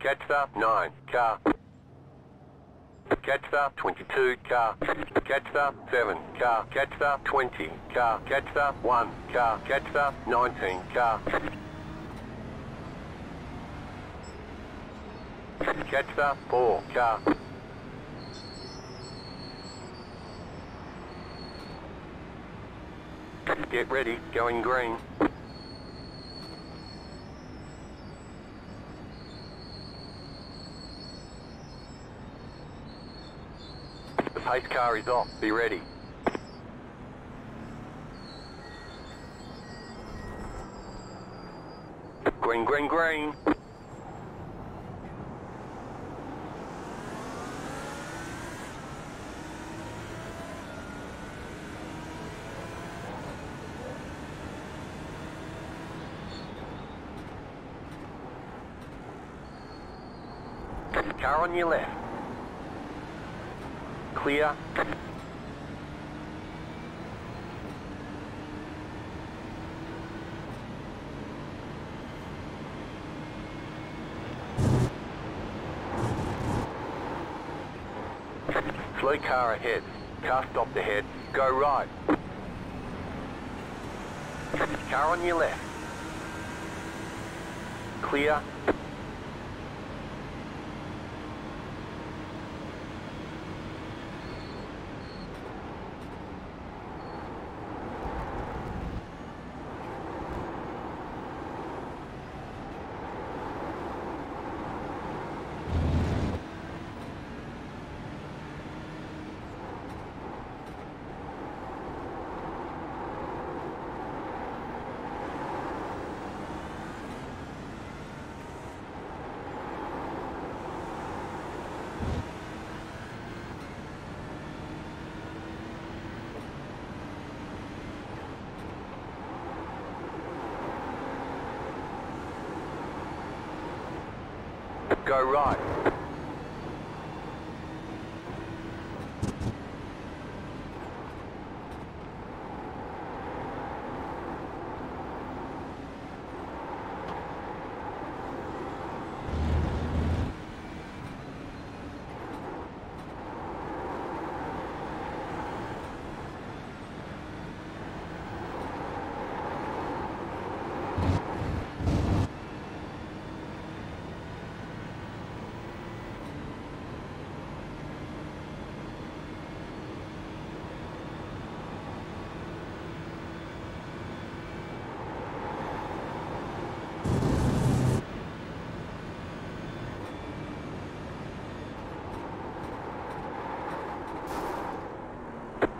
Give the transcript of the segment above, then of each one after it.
Catch the 9, car. Catch the 22, car. Catch the 7, car. Catch the 20, car. Catch the 1, car. Catch the 19, car. Catch the 4, car. Get ready, going green. Pace car is off, be ready. Green, green, green. Car on your left. Clear. Slow car ahead. Car stopped ahead. Go right. Car on your left. Clear. Go right.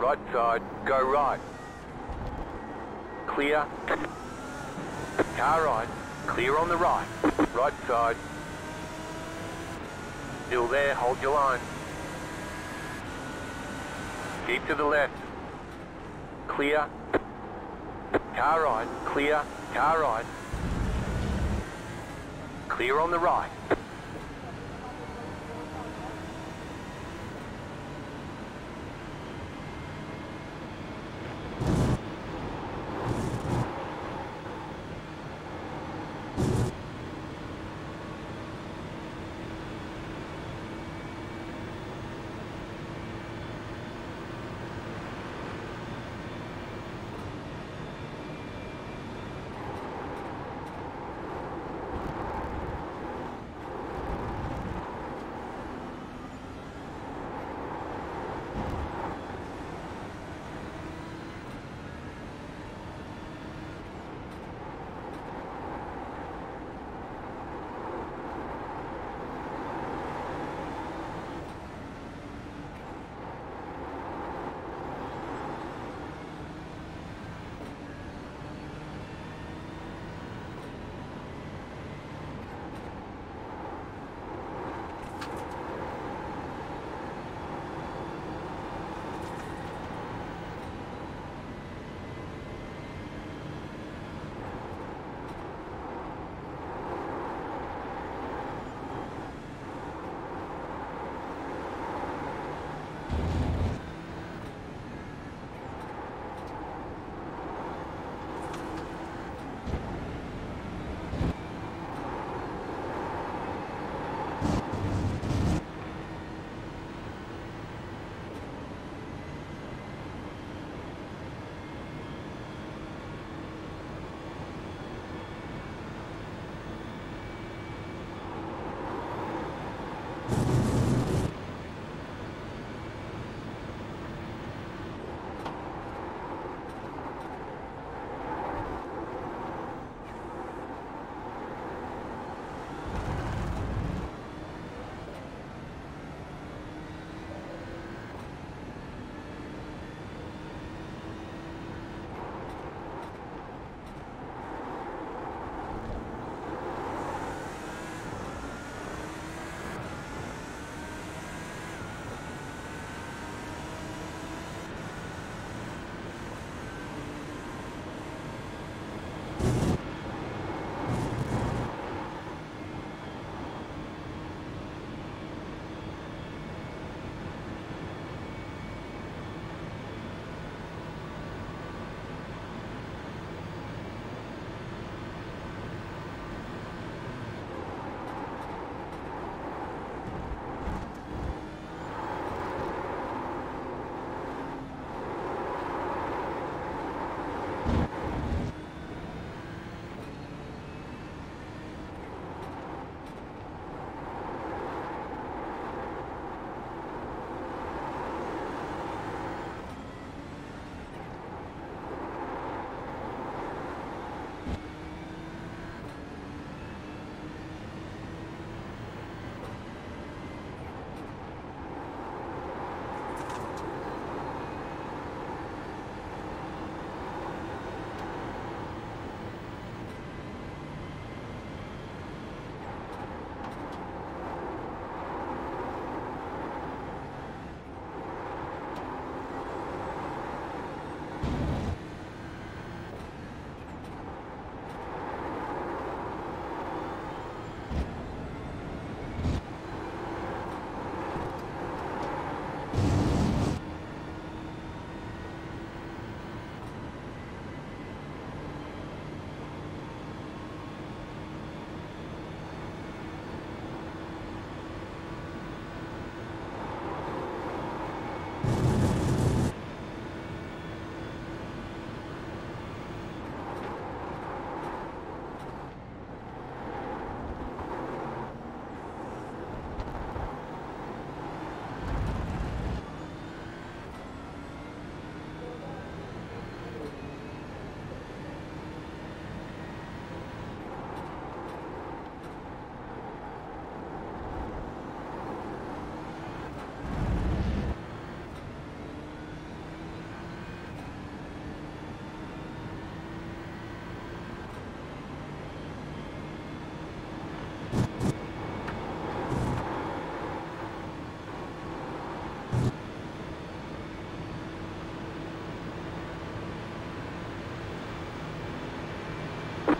Right side, go right. Clear. Car right, clear on the right. Right side. Still there, hold your line. Keep to the left. Clear. Car right, clear. Car right. Clear on the right.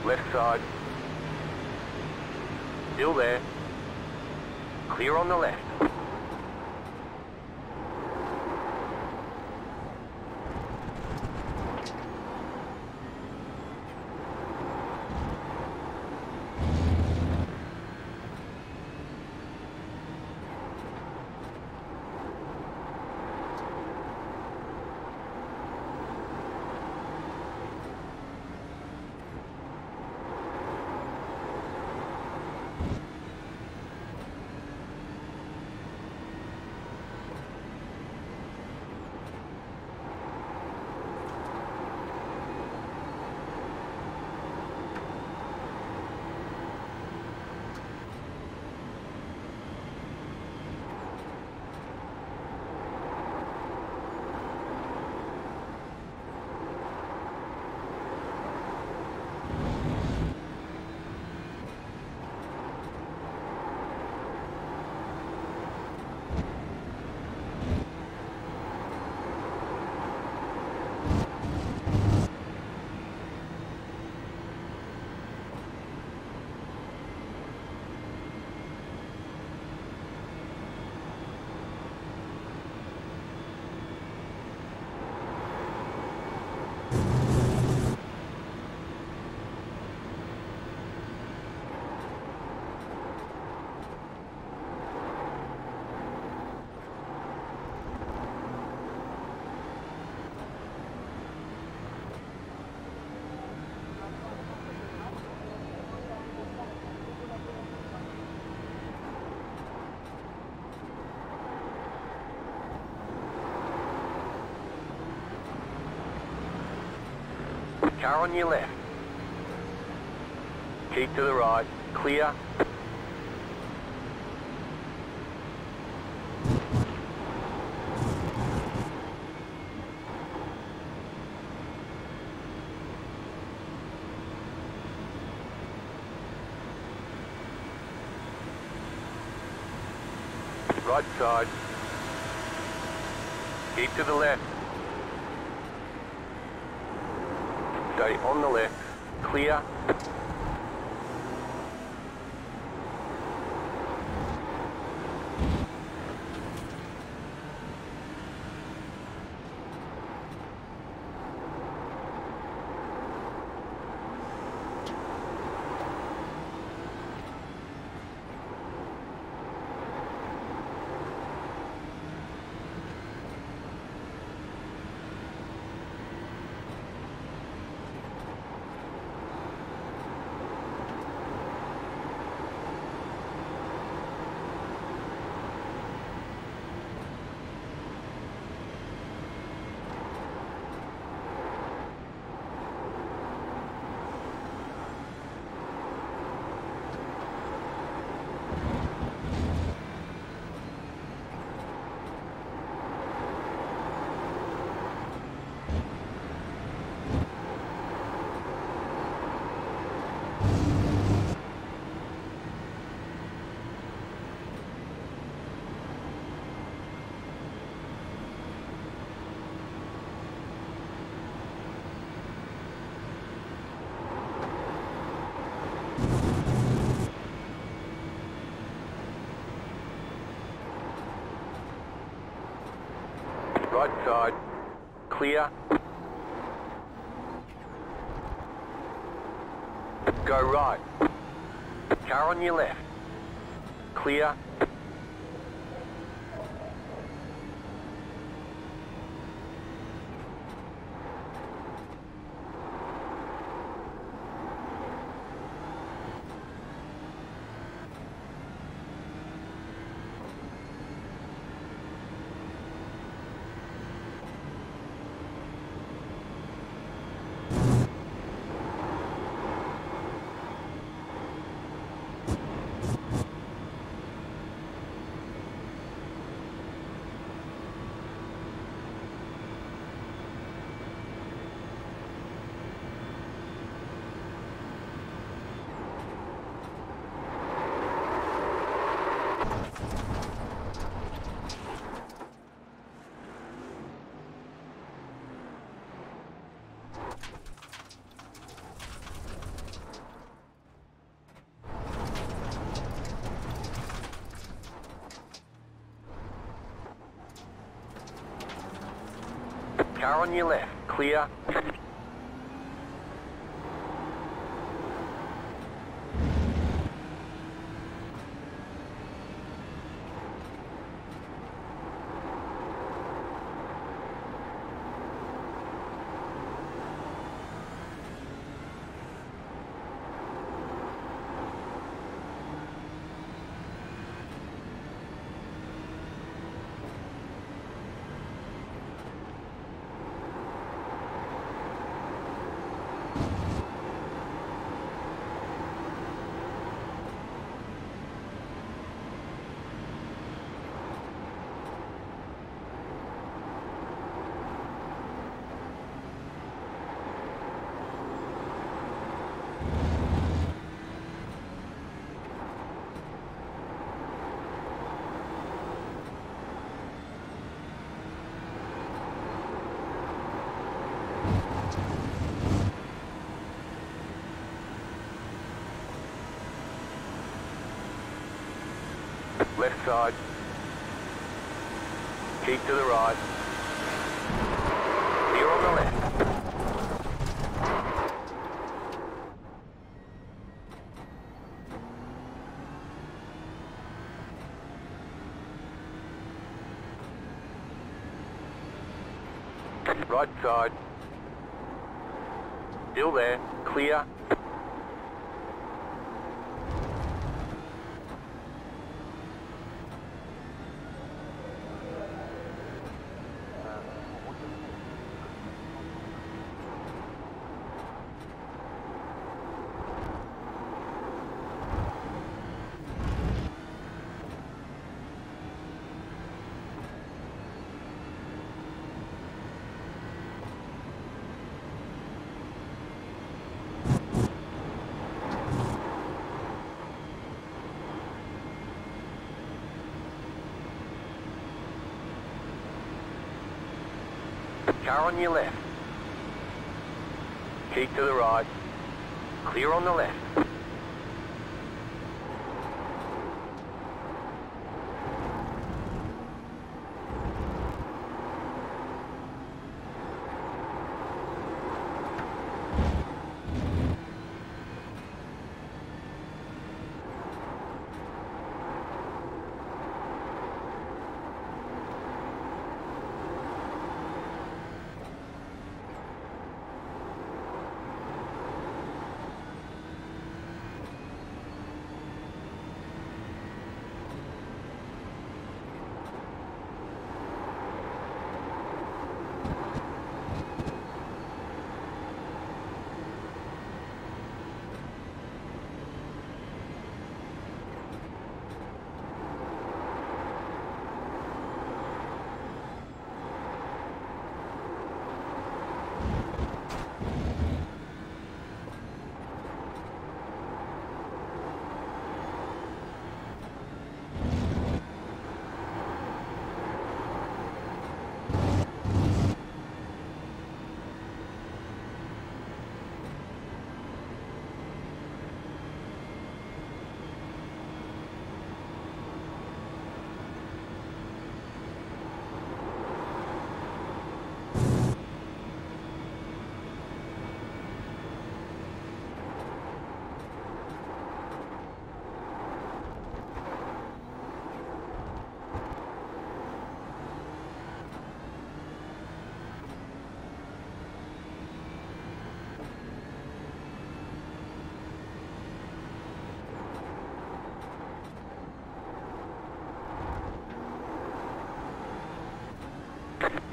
Left side. Still there. Clear on the left. Car on your left. Keep to the right. Clear. Right side. Keep to the left. On the left. Clear. Right side. Clear. Go right. Car on your left. Clear. Car on your left. Clear. Left side. Keep to the right. Clear on the left. Right side. Still there. Clear. Car on your left. Keep to the right. Clear on the left.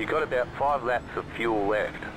You got about five laps of fuel left.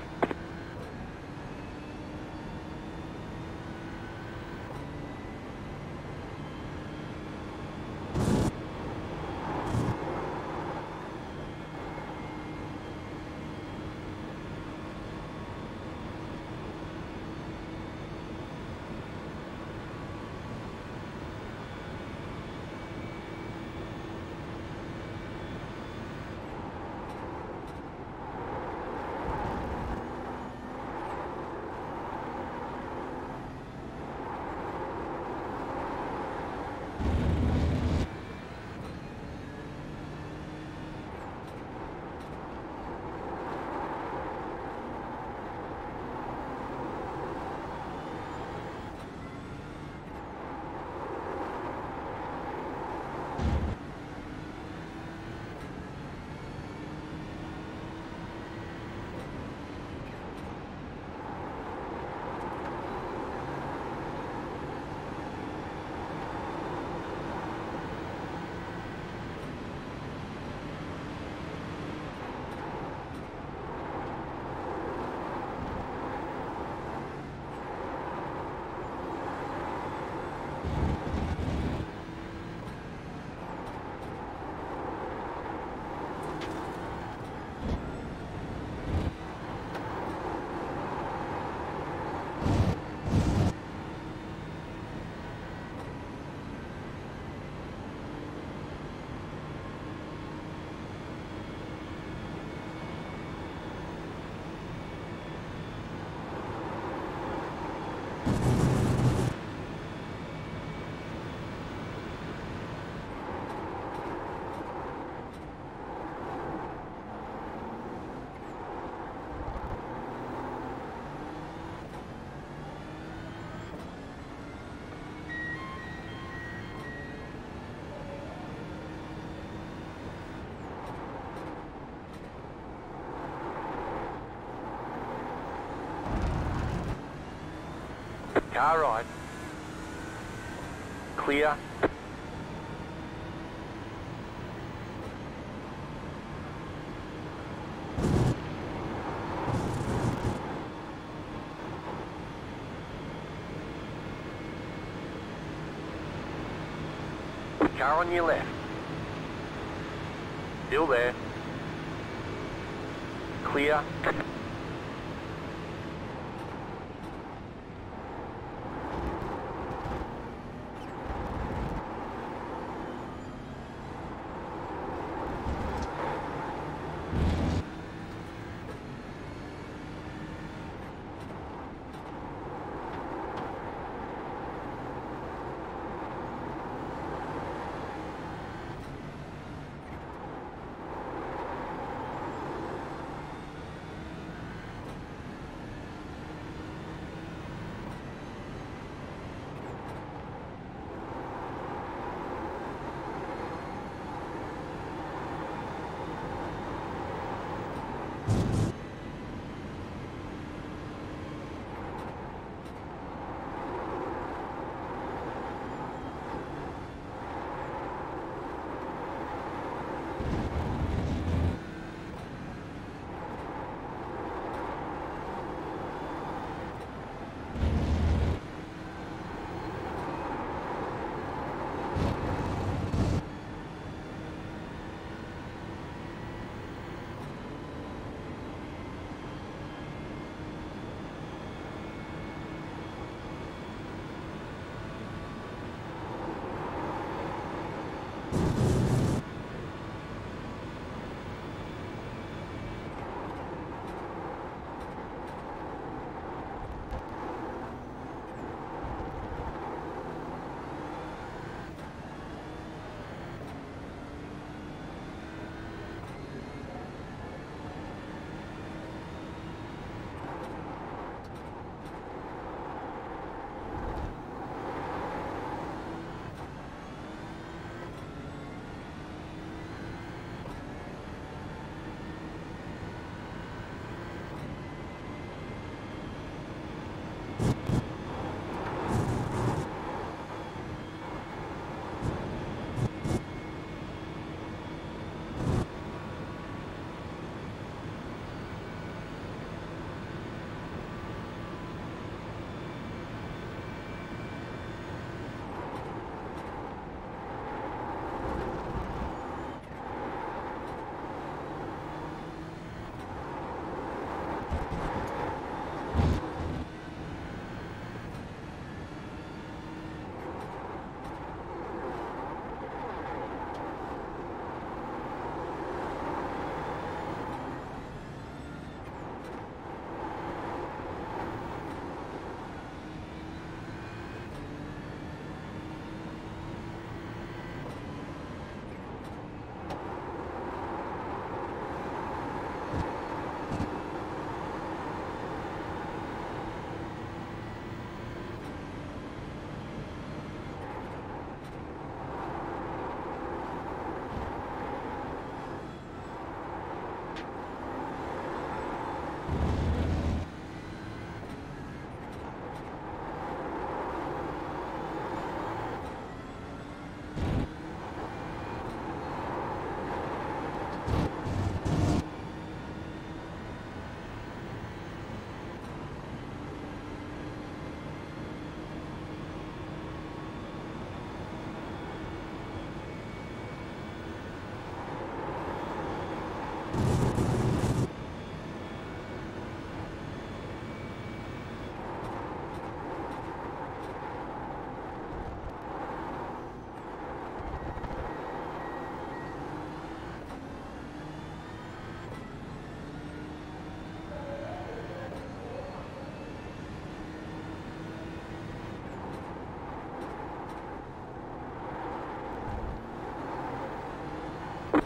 Car right. Clear. Car on your left. Still there. Clear. you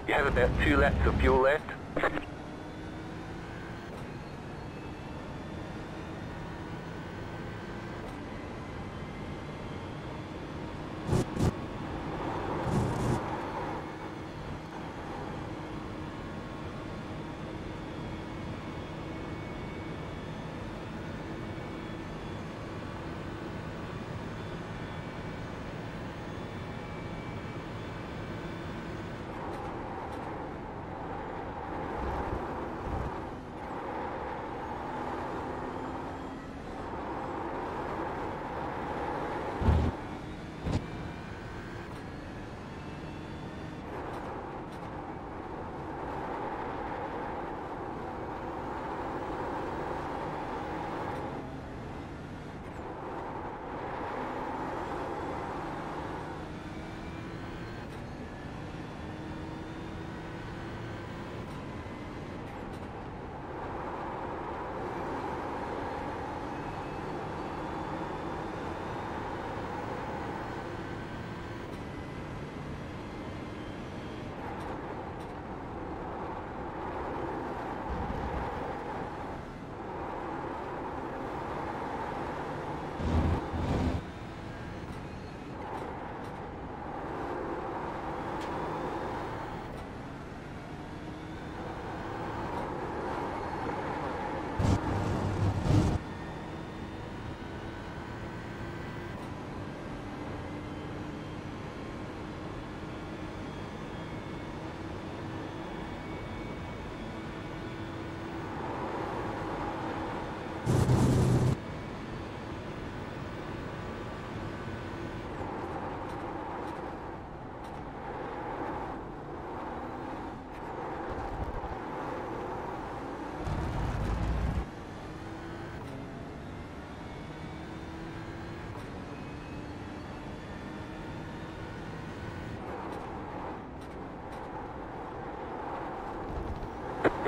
You have about two laps of fuel left.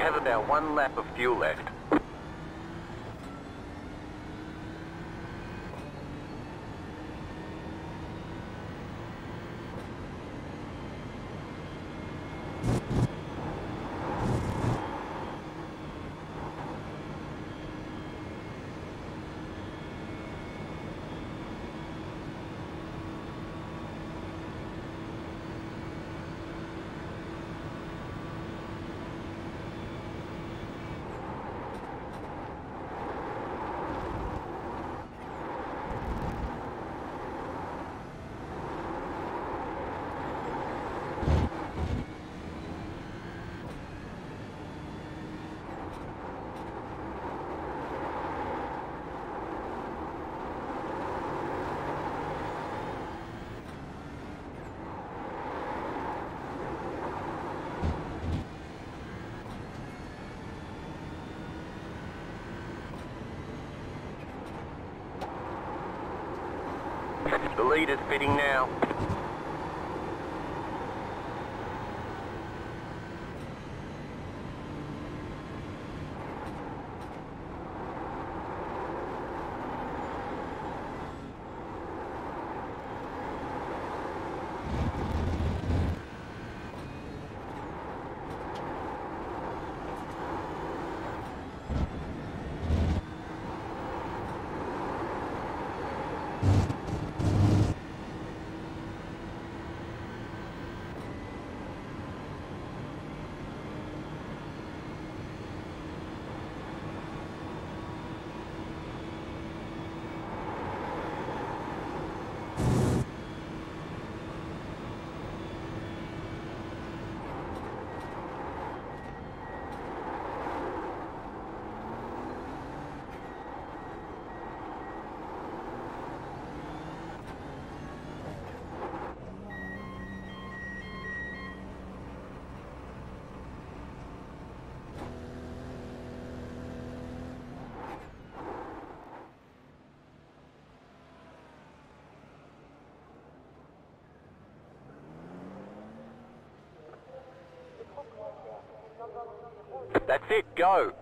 Have about one lap of fuel left. The leader's pitting now. That's it, go.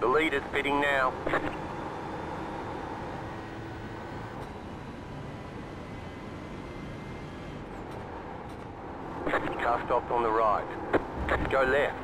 The leader's pitting now. Car stopped on the right. Go left.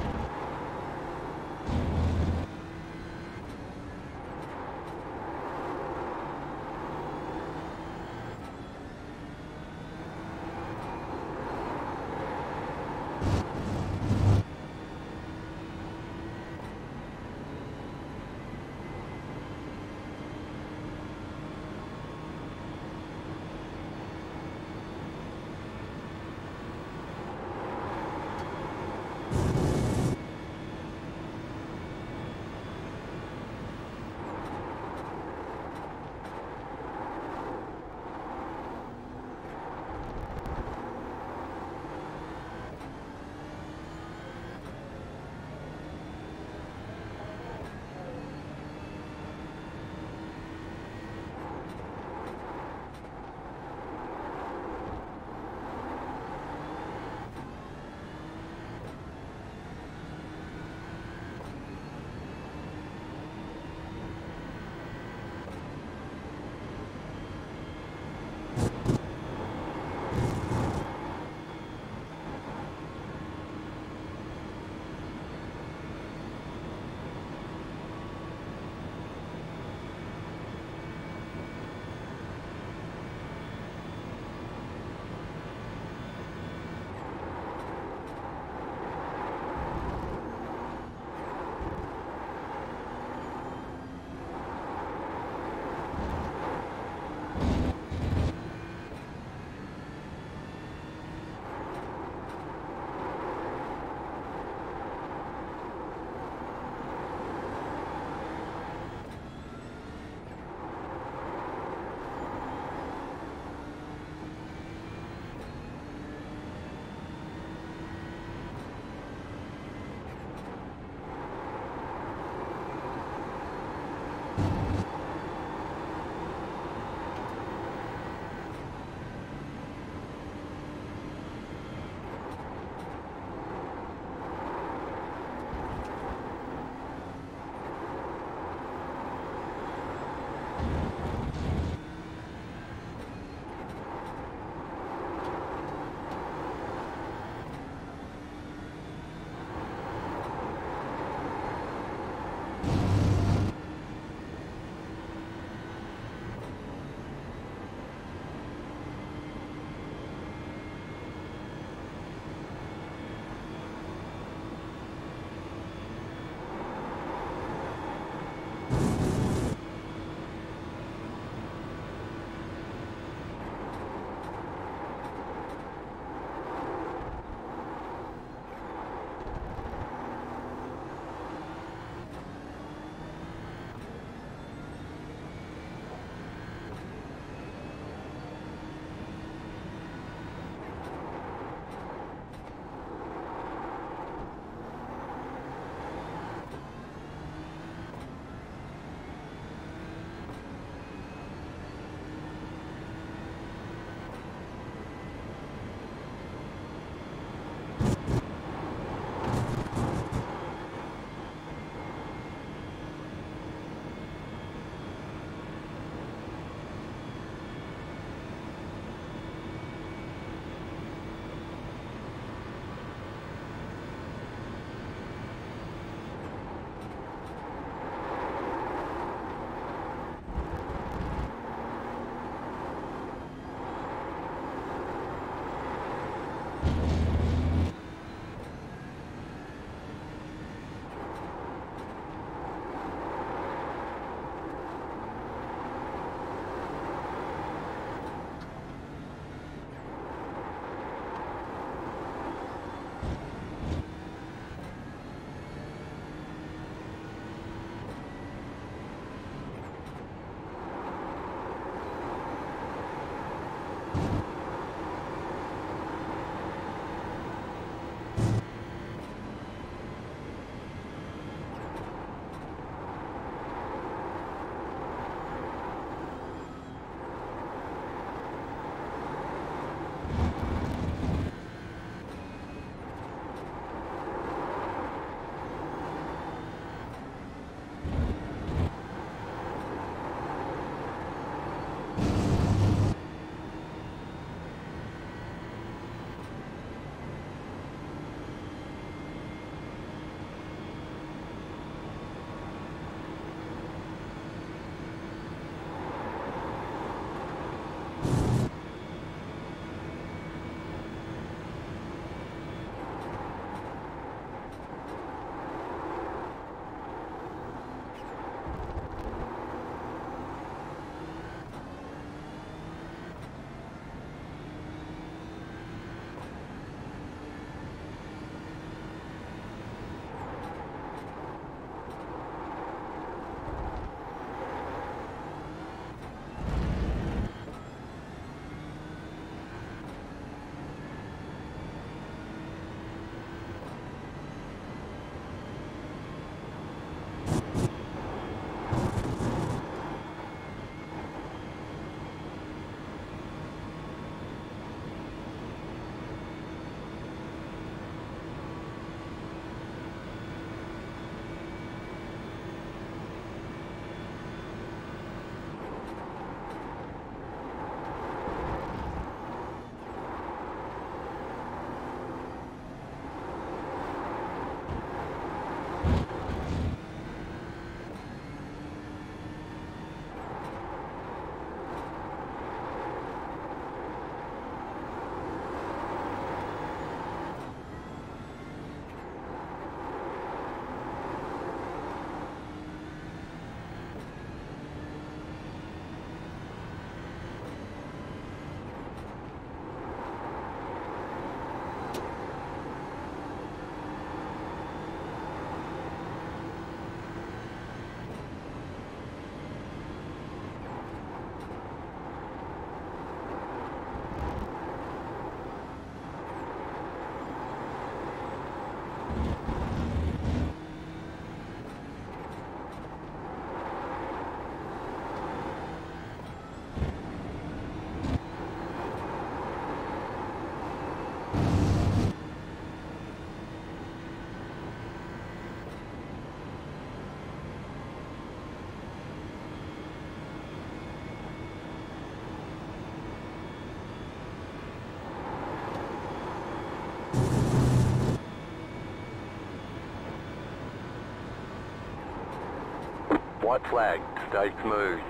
White flag. Stay smooth.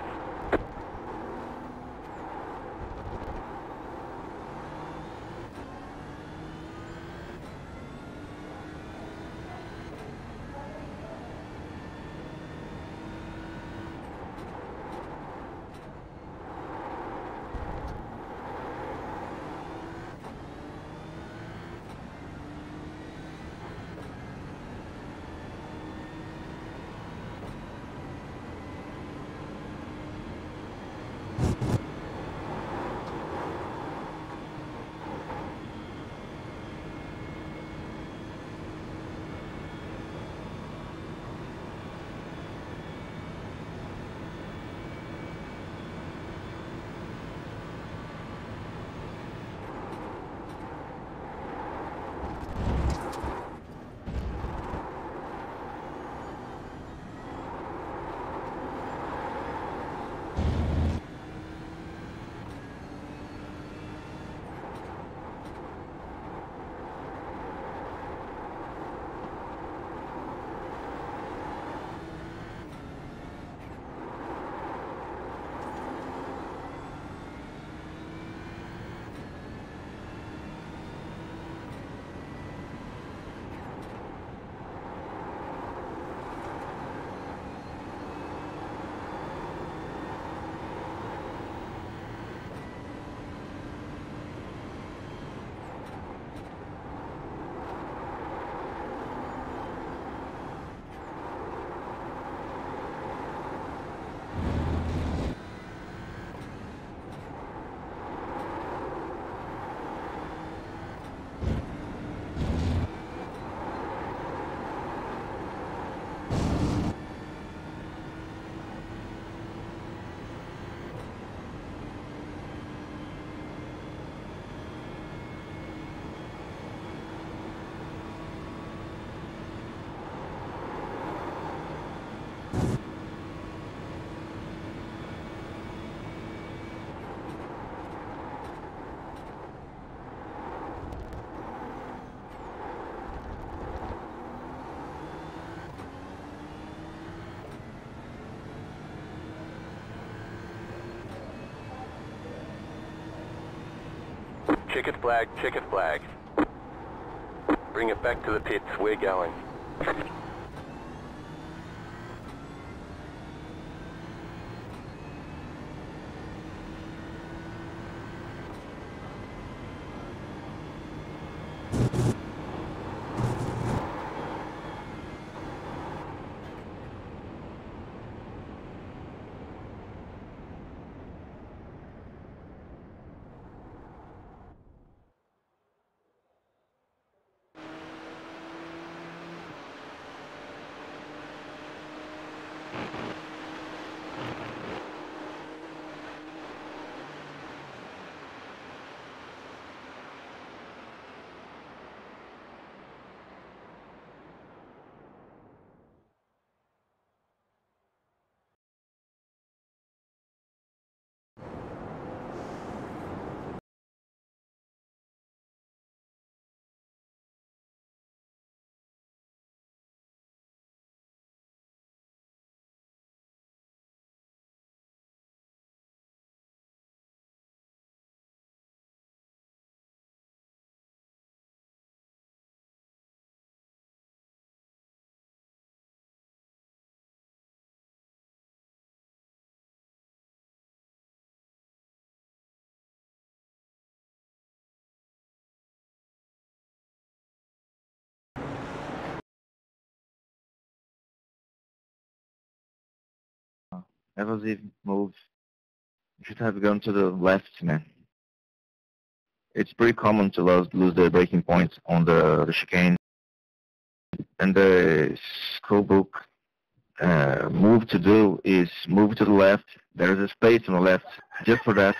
Checkered flag, checkered flag. Bring it back to the pits, we're going. Evasive move. Should have gone to the left, man. It's pretty common to lose, lose the braking points on the, the chicane. And the school book uh, move to do is move to the left. There is a space on the left just for that.